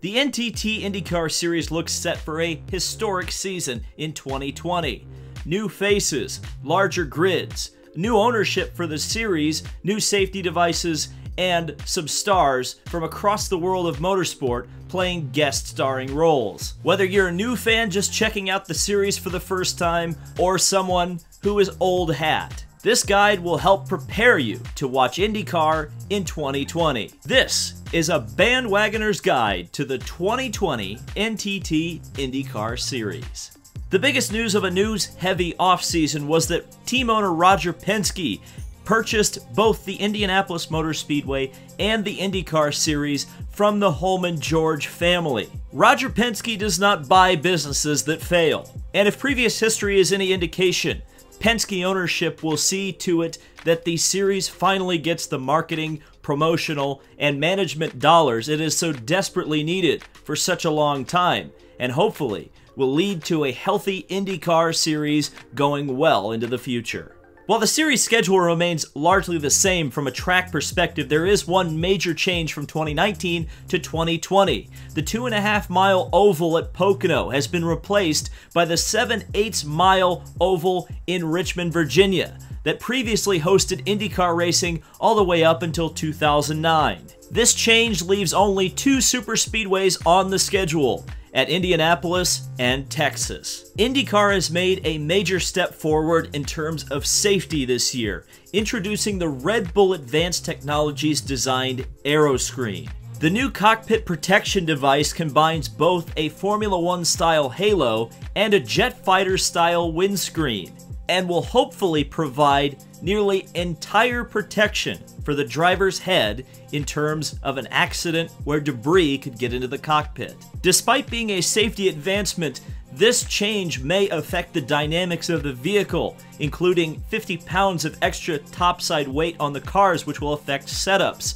The NTT IndyCar Series looks set for a historic season in 2020. New faces, larger grids, new ownership for the series, new safety devices, and some stars from across the world of motorsport playing guest starring roles. Whether you're a new fan just checking out the series for the first time, or someone who is old hat, this guide will help prepare you to watch IndyCar in 2020. This is a bandwagoner's guide to the 2020 NTT IndyCar Series. The biggest news of a news heavy offseason was that team owner Roger Penske purchased both the Indianapolis Motor Speedway and the IndyCar Series from the Hulman George family. Roger Penske does not buy businesses that fail. And if previous history is any indication, Penske ownership will see to it that the series finally gets the marketing, promotional, and management dollars it is so desperately needed for such a long time, and hopefully will lead to a healthy IndyCar series going well into the future. While the series schedule remains largely the same from a track perspective, there is one major change from 2019 to 2020. The two and a half mile oval at Pocono has been replaced by the 7 8 mile oval in Richmond, Virginia, that previously hosted IndyCar racing all the way up until 2009. This change leaves only two superspeedways on the schedule at Indianapolis and Texas. IndyCar has made a major step forward in terms of safety this year, introducing the Red Bull Advanced Technologies designed Aeroscreen. The new cockpit protection device combines both a Formula One style halo and a jet fighter style windscreen, and will hopefully provide nearly entire protection for the driver's head in terms of an accident where debris could get into the cockpit. Despite being a safety advancement, this change may affect the dynamics of the vehicle, including 50 pounds of extra topside weight on the cars, which will affect setups.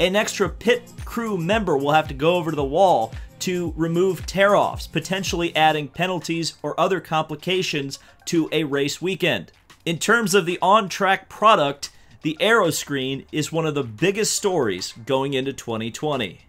An extra pit crew member will have to go over to the wall to remove tear offs, potentially adding penalties or other complications to a race weekend. In terms of the on track product, the Aeroscreen is one of the biggest stories going into 2020.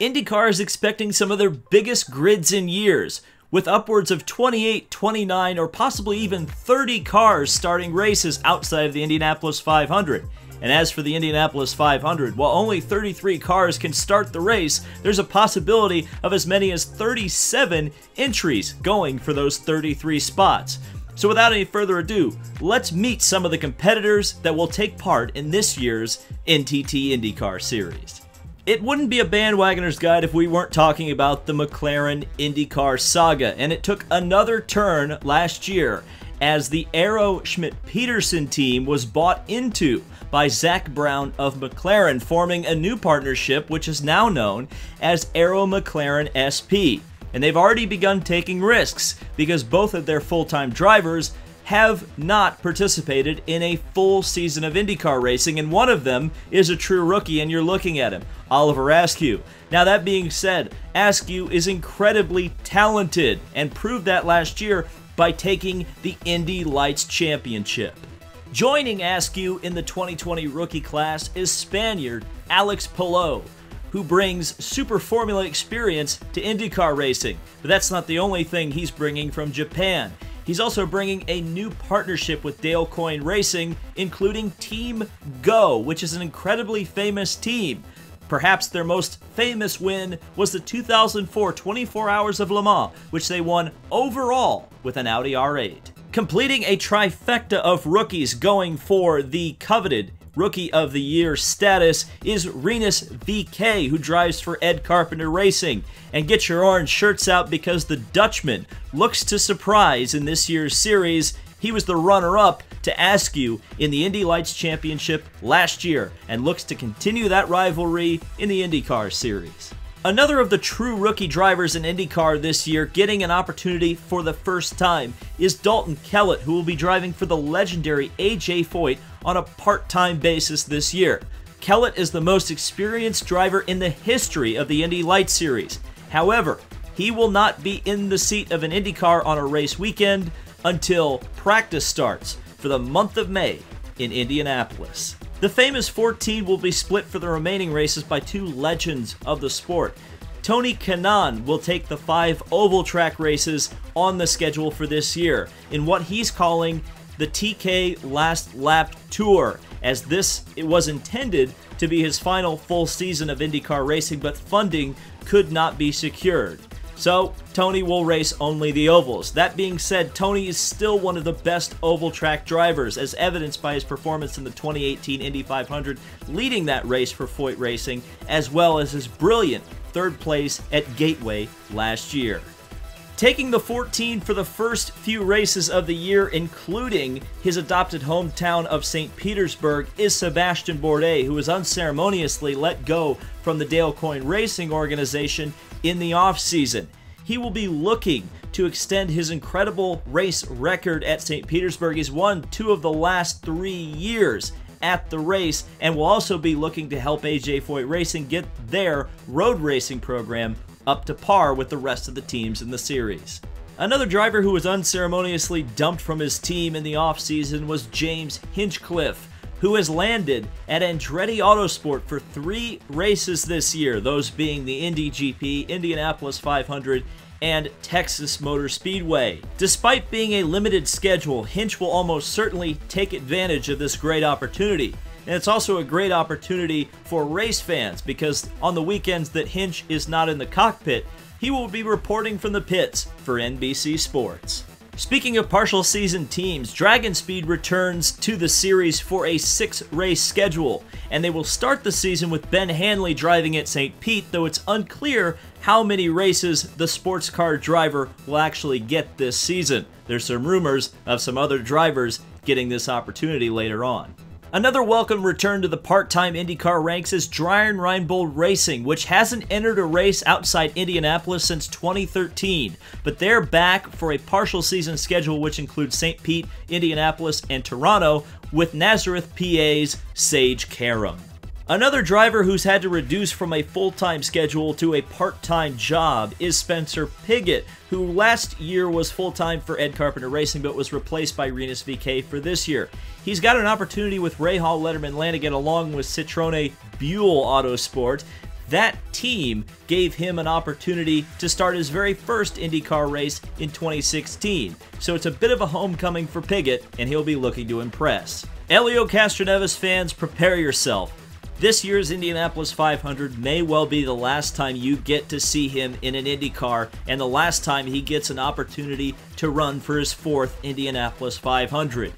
IndyCar is expecting some of their biggest grids in years, with upwards of 28, 29, or possibly even 30 cars starting races outside of the Indianapolis 500. And as for the Indianapolis 500, while only 33 cars can start the race, there's a possibility of as many as 37 entries going for those 33 spots. So without any further ado, let's meet some of the competitors that will take part in this year's NTT IndyCar Series. It wouldn't be a bandwagoner's guide if we weren't talking about the McLaren IndyCar saga, and it took another turn last year as the Arrow Schmidt Peterson team was bought into by Zak Brown of McLaren, forming a new partnership which is now known as Arrow McLaren SP and they've already begun taking risks because both of their full time drivers have not participated in a full season of IndyCar racing, and one of them is a true rookie, and you're looking at him, Oliver Askew. Now, that being said, Askew is incredibly talented and proved that last year by taking the Indy Lights Championship. Joining Askew in the 2020 rookie class is Spaniard Alex Palou who brings Super Formula experience to IndyCar racing. But that's not the only thing he's bringing from Japan. He's also bringing a new partnership with Dale Coyne Racing, including Team Goh, which is an incredibly famous team. Perhaps their most famous win was the 2004 24 Hours of Le Mans, which they won overall with an Audi R8. Completing a trifecta of rookies going for the coveted Rookie of the Year status is Rinus VeeKay, who drives for Ed Carpenter Racing. And get your orange shirts out because the Dutchman looks to surprise in this year's series. He was the runner up to Askew in the Indy Lights Championship last year and looks to continue that rivalry in the IndyCar series. Another of the true rookie drivers in IndyCar this year getting an opportunity for the first time is Dalton Kellett, who will be driving for the legendary AJ Foyt on a part time basis this year. Kellett is the most experienced driver in the history of the Indy Light Series. However, he will not be in the seat of an IndyCar on a race weekend until practice starts for the month of May in Indianapolis. The famous 14 will be split for the remaining races by two legends of the sport. Tony Kanaan will take the five oval track races on the schedule for this year in what he's calling the TK Last Lap Tour, as this it was intended to be his final full season of IndyCar racing, but funding could not be secured. So, Tony will race only the ovals. That being said, Tony is still one of the best oval track drivers, as evidenced by his performance in the 2018 Indy 500, leading that race for Foyt Racing, as well as his brilliant third place at Gateway last year. Taking the 14 for the first few races of the year, including his adopted hometown of St. Petersburg, is Sebastian Bourdais, who was unceremoniously let go from the Dale Coyne Racing organization in the offseason. He will be looking to extend his incredible race record at St. Petersburg. He's won two of the last three years at the race and will also be looking to help AJ Foyt Racing get their road racing program up to par with the rest of the teams in the series. Another driver who was unceremoniously dumped from his team in the offseason was James Hinchcliffe who has landed at Andretti Autosport for three races this year, those being the Indy GP, Indianapolis 500, and Texas Motor Speedway. Despite being a limited schedule, Hinch will almost certainly take advantage of this great opportunity. And it's also a great opportunity for race fans because on the weekends that Hinch is not in the cockpit, he will be reporting from the pits for NBC Sports. Speaking of partial season teams, Dragon Speed returns to the series for a six race schedule, and they will start the season with Ben Hanley driving at St. Pete, though it's unclear how many races the sports car driver will actually get this season. There's some rumors of some other drivers getting this opportunity later on. Another welcome return to the part-time IndyCar ranks is Dreyer Reinbold Racing, which hasn't entered a race outside Indianapolis since 2013, but they're back for a partial season schedule which includes St. Pete, Indianapolis, and Toronto, with Nazareth PA's Sage Karam. Another driver who's had to reduce from a full-time schedule to a part-time job is Spencer Pigot, who last year was full-time for Ed Carpenter Racing but was replaced by Rinus VeeKay for this year. He's got an opportunity with Rahal Letterman Lanigan along with Citrone Buhl Autosport. That team gave him an opportunity to start his very first IndyCar race in 2016. So it's a bit of a homecoming for Pigot, and he'll be looking to impress. Helio Castroneves fans, prepare yourself. This year's Indianapolis 500 may well be the last time you get to see him in an Indy car and the last time he gets an opportunity to run for his fourth Indianapolis 500.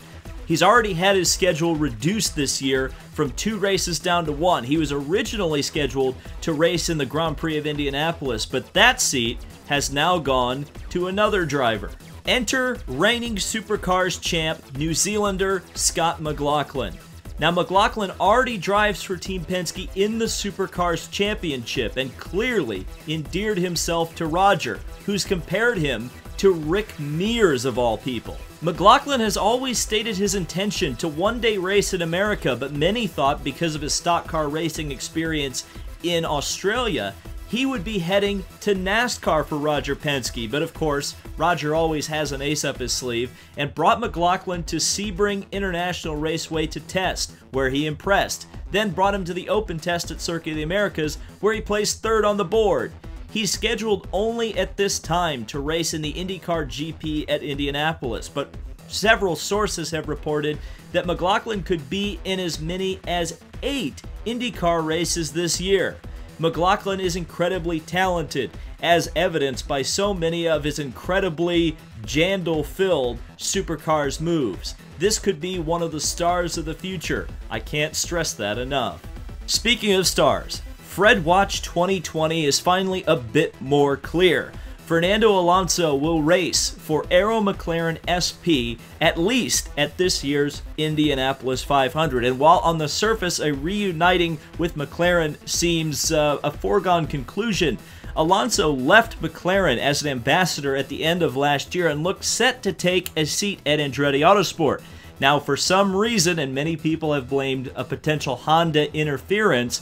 He's already had his schedule reduced this year from two races down to one. He was originally scheduled to race in the Grand Prix of Indianapolis, but that seat has now gone to another driver. Enter reigning Supercars champ New Zealander Scott McLaughlin. Now, McLaughlin already drives for Team Penske in the Supercars Championship and clearly endeared himself to Roger, who's compared him to Rick Mears of all people. McLaughlin has always stated his intention to one day race in America, but many thought because of his stock car racing experience in Australia he would be heading to NASCAR for Roger Penske. But of course, Roger always has an ace up his sleeve and brought McLaughlin to Sebring International Raceway to test, where he impressed. Then brought him to the open test at Circuit of the Americas, where he placed third on the board. He's scheduled only at this time to race in the IndyCar GP at Indianapolis, but several sources have reported that McLaughlin could be in as many as eight IndyCar races this year. McLaughlin is incredibly talented, as evidenced by so many of his incredibly jandal-filled supercars moves. This could be one of the stars of the future. I can't stress that enough. Speaking of stars, Fred Watch 2020 is finally a bit more clear. Fernando Alonso will race for Arrow McLaren SP at least at this year's Indianapolis 500. And while on the surface a reuniting with McLaren seems uh, a foregone conclusion, Alonso left McLaren as an ambassador at the end of last year and looked set to take a seat at Andretti Autosport. Now, for some reason, and many people have blamed a potential Honda interference,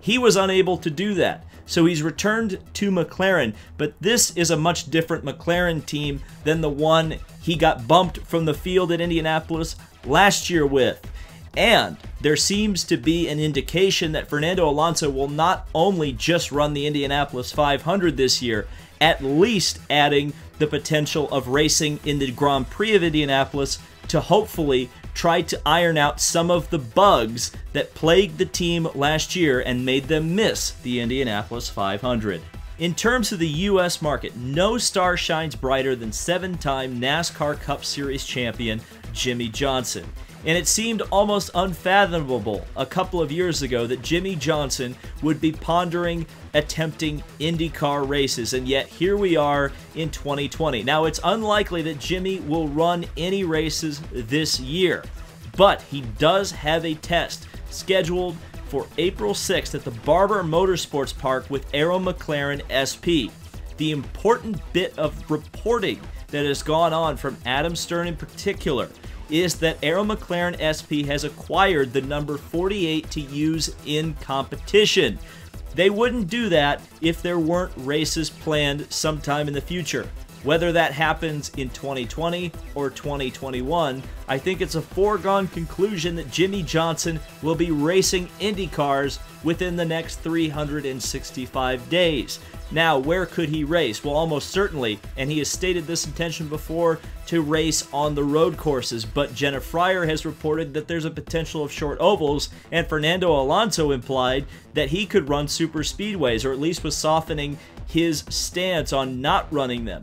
he was unable to do that. So he's returned to McLaren, but this is a much different McLaren team than the one he got bumped from the field at Indianapolis last year with. And there seems to be an indication that Fernando Alonso will not only just run the Indianapolis 500 this year, at least adding the potential of racing in the Grand Prix of Indianapolis to hopefully try to iron out some of the bugs that plagued the team last year and made them miss the Indianapolis 500. In terms of the U.S. market, no star shines brighter than seven time NASCAR Cup Series champion Jimmie Johnson and it seemed almost unfathomable a couple of years ago that Jimmie Johnson would be pondering attempting IndyCar races, and yet here we are in 2020. Now, it's unlikely that Jimmie will run any races this year, but he does have a test scheduled for April 6th at the Barber Motorsports Park with Arrow McLaren SP. The important bit of reporting that has gone on from Adam Stern in particular is that Arrow McLaren SP has acquired the number 48 to use in competition. They wouldn't do that if there weren't races planned sometime in the future. Whether that happens in 2020 or 2021, I think it's a foregone conclusion that Jimmie Johnson will be racing Indy cars within the next 365 days. Now, where could he race? Well, almost certainly, and he has stated this intention before, to race on the road courses. But Jenna Fryer has reported that there's a potential of short ovals, and Fernando Alonso implied that he could run super speedways, or at least was softening his stance on not running them.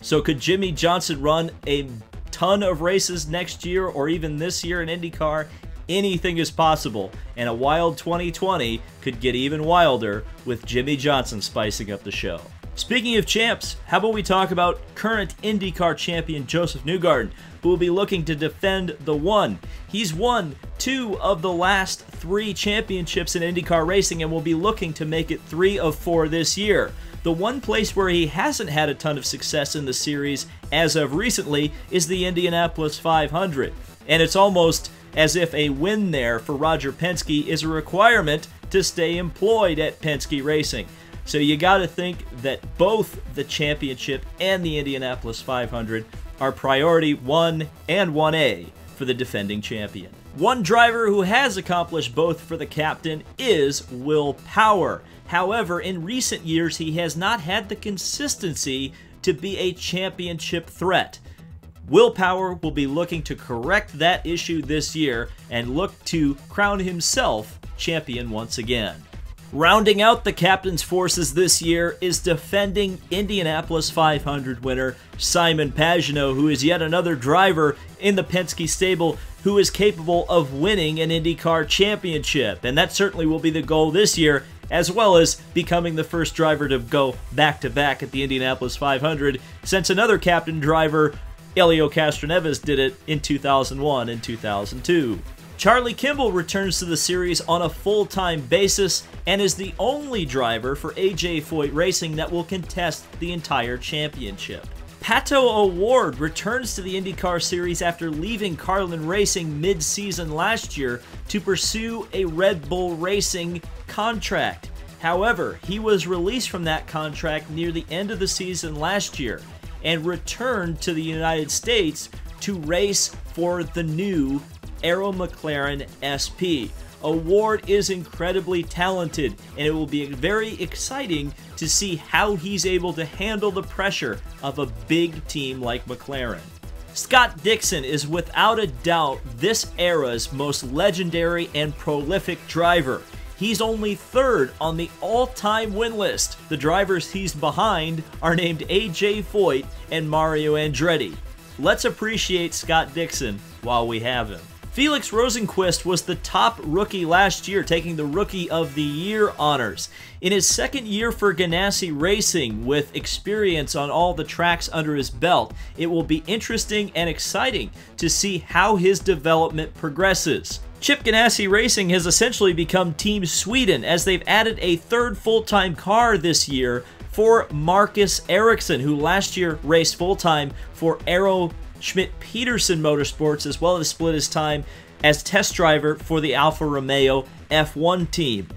So, could Jimmie Johnson run a ton of races next year or even this year in IndyCar? anything is possible, and a wild 2020 could get even wilder with Jimmie Johnson spicing up the show. Speaking of champs, how about we talk about current IndyCar champion Josef Newgarden, who will be looking to defend the one. He's won two of the last three championships in IndyCar racing and will be looking to make it three of four this year. The one place where he hasn't had a ton of success in the series as of recently is the Indianapolis 500. And it's almost as if a win there for Roger Penske is a requirement to stay employed at Penske Racing. So you got to think that both the championship and the Indianapolis 500 are priority 1 and 1A for the defending champion. One driver who has accomplished both for the captain is Will Power. However, in recent years, he has not had the consistency to be a championship threat. Will Power will be looking to correct that issue this year and look to crown himself champion once again. Rounding out the captain's forces this year is defending Indianapolis 500 winner Simon Pagenaud, who is yet another driver in the Penske stable who is capable of winning an IndyCar championship. And that certainly will be the goal this year, as well as becoming the first driver to go back to back at the Indianapolis 500, since another captain driver Helio Castroneves did it in 2001 and 2002. Charlie Kimball returns to the series on a full-time basis and is the only driver for AJ Foyt Racing that will contest the entire championship. Pato O'Ward returns to the IndyCar Series after leaving Carlin Racing mid-season last year to pursue a Red Bull Racing contract. However, he was released from that contract near the end of the season last year and returned to the United States to race for the new Arrow McLaren SP. O'Ward is incredibly talented, and it will be very exciting to see how he's able to handle the pressure of a big team like McLaren. Scott Dixon is without a doubt this era's most legendary and prolific driver. He's only third on the all time win list. The drivers he's behind are named AJ Foyt and Mario Andretti. Let's appreciate Scott Dixon while we have him. Felix Rosenqvist was the top rookie last year, taking the Rookie of the Year honors. In his second year for Ganassi Racing, with experience on all the tracks under his belt, it will be interesting and exciting to see how his development progresses. Chip Ganassi Racing has essentially become Team Sweden as they've added a third full-time car this year for Marcus Ericsson, who last year raced full-time for Arrow Schmidt Peterson Motorsports, as well as split his time as test driver for the Alfa Romeo F1 team.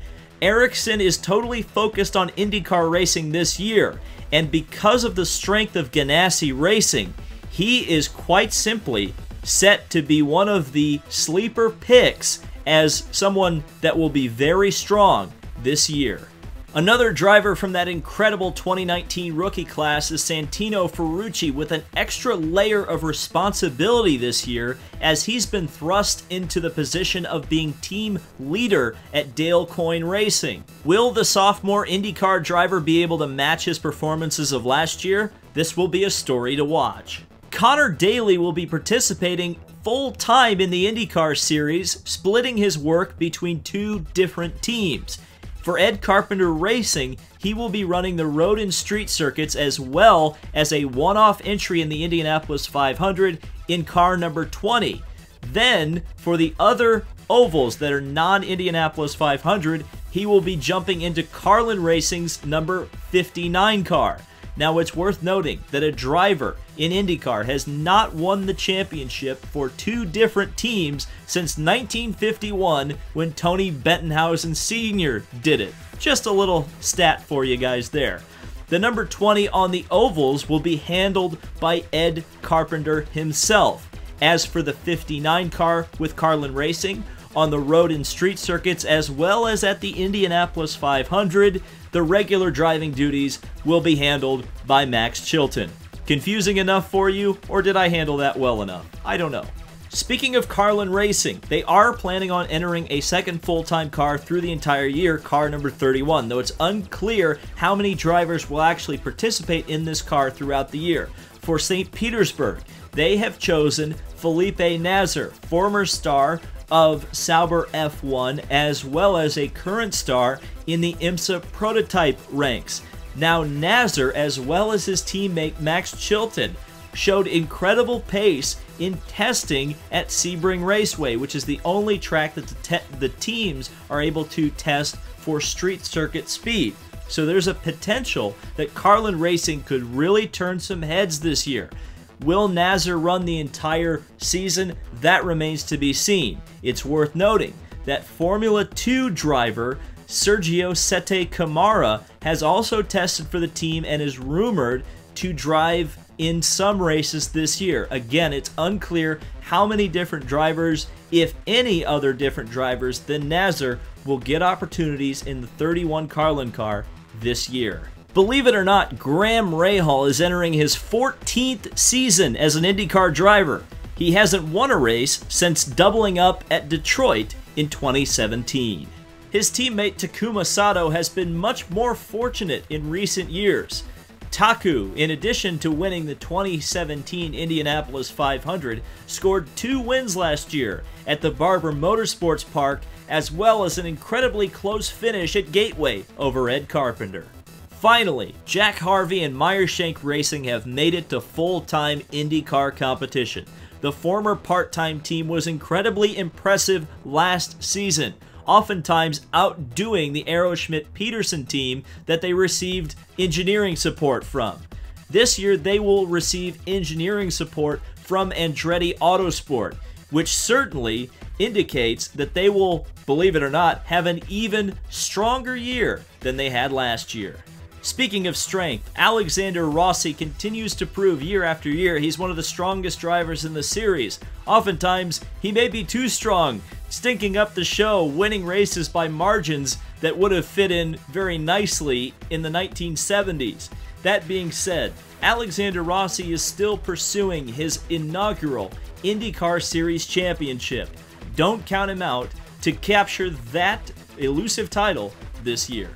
Ericsson is totally focused on IndyCar racing this year, and because of the strength of Ganassi Racing, he is quite simply set to be one of the sleeper picks as someone that will be very strong this year. Another driver from that incredible 2019 rookie class is Santino Ferrucci with an extra layer of responsibility this year as he's been thrust into the position of being team leader at Dale Coyne Racing. Will the sophomore IndyCar driver be able to match his performances of last year? This will be a story to watch. Conor Daly will be participating full time in the IndyCar series, splitting his work between two different teams. For Ed Carpenter Racing, he will be running the road and street circuits as well as a one off entry in the Indianapolis 500 in car number 20. Then, for the other ovals that are non Indianapolis 500, he will be jumping into Carlin Racing's number 59 car. Now, it's worth noting that a driver in IndyCar has not won the championship for two different teams since 1951 when Tony Bettenhausen Sr. did it. Just a little stat for you guys there. The number 20 on the ovals will be handled by Ed Carpenter himself. As for the 59 car with Carlin Racing, on the road and street circuits as well as at the Indianapolis 500, the regular driving duties will be handled by Max Chilton. Confusing enough for you, or did I handle that well enough? I don't know. Speaking of Carlin Racing, they are planning on entering a second full-time car through the entire year, car number 31, though it's unclear how many drivers will actually participate in this car throughout the year. For St. Petersburg, they have chosen Felipe Nasr, former star of Sauber F1 as well as a current star in the IMSA prototype ranks. Now, Nasr, as well as his teammate Max Chilton, showed incredible pace in testing at Sebring Raceway, which is the only track that the, the teams are able to test for street circuit speed. So there's a potential that Carlin Racing could really turn some heads this year. Will Nasr run the entire season? That remains to be seen. It's worth noting that Formula 2 driver Sergio Sette Camara has also tested for the team and is rumored to drive in some races this year. Again, it's unclear how many different drivers, if any other different drivers than Nasr, will get opportunities in the 31 Carlin car this year. Believe it or not, Graham Rahal is entering his 14th season as an IndyCar driver. He hasn't won a race since doubling up at Detroit in 2017. His teammate Takuma Sato has been much more fortunate in recent years. Taku, in addition to winning the 2017 Indianapolis 500, scored two wins last year at the Barber Motorsports Park, as well as an incredibly close finish at Gateway over Ed Carpenter. Finally, Jack Harvey and Meyershank Racing have made it to full-time IndyCar competition. The former part-time team was incredibly impressive last season, oftentimes outdoing the Arrow Schmidt Peterson team that they received engineering support from. This year, they will receive engineering support from Andretti Autosport, which certainly indicates that they will, believe it or not, have an even stronger year than they had last year. Speaking of strength, Alexander Rossi continues to prove year after year he's one of the strongest drivers in the series. Oftentimes, he may be too strong, stinking up the show, winning races by margins that would have fit in very nicely in the 1970s. That being said, Alexander Rossi is still pursuing his inaugural IndyCar Series championship. Don't count him out to capture that elusive title this year.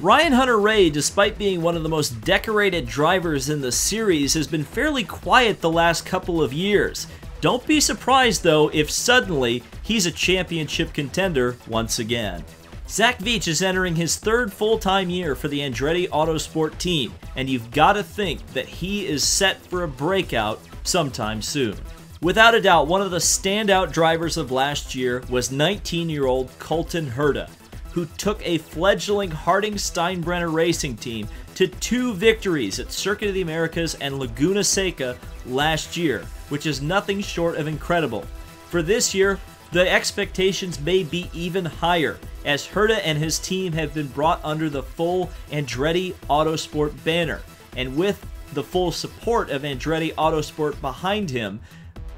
Ryan Hunter-Reay, despite being one of the most decorated drivers in the series, has been fairly quiet the last couple of years. Don't be surprised though if suddenly he's a championship contender once again. Zach Veach is entering his third full-time year for the Andretti Autosport team, and you've got to think that he is set for a breakout sometime soon. Without a doubt, one of the standout drivers of last year was 19-year-old Colton Herta who took a fledgling Harding Steinbrenner racing team to two victories at Circuit of the Americas and Laguna Seca last year, which is nothing short of incredible. For this year, the expectations may be even higher, as Herta and his team have been brought under the full Andretti Autosport banner. And with the full support of Andretti Autosport behind him,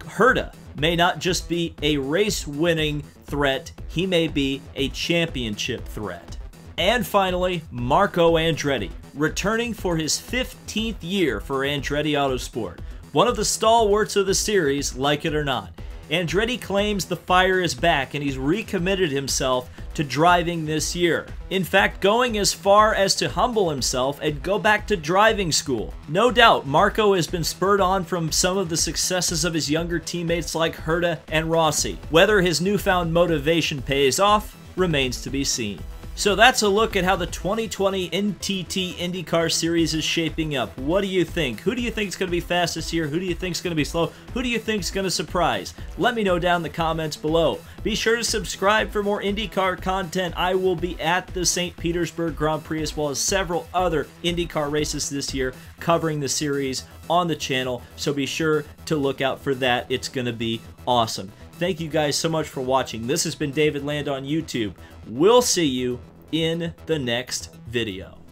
Herta may not just be a race winning threat, he may be a championship threat. And finally, Marco Andretti, returning for his 15th year for Andretti Autosport. One of the stalwarts of the series, like it or not. Andretti claims the fire is back and he's recommitted himself to driving this year. In fact, going as far as to humble himself and go back to driving school. No doubt, Marco has been spurred on from some of the successes of his younger teammates like Herta and Rossi. Whether his newfound motivation pays off remains to be seen. So that's a look at how the 2020 NTT IndyCar Series is shaping up. What do you think? Who do you think is going to be fastest here? Who do you think is going to be slow? Who do you think is going to surprise? Let me know down in the comments below. Be sure to subscribe for more IndyCar content. I will be at the St. Petersburg Grand Prix as well as several other IndyCar races this year covering the series on the channel. So be sure to look out for that. It's going to be awesome. Thank you guys so much for watching. This has been David Land on YouTube. We'll see you in the next video.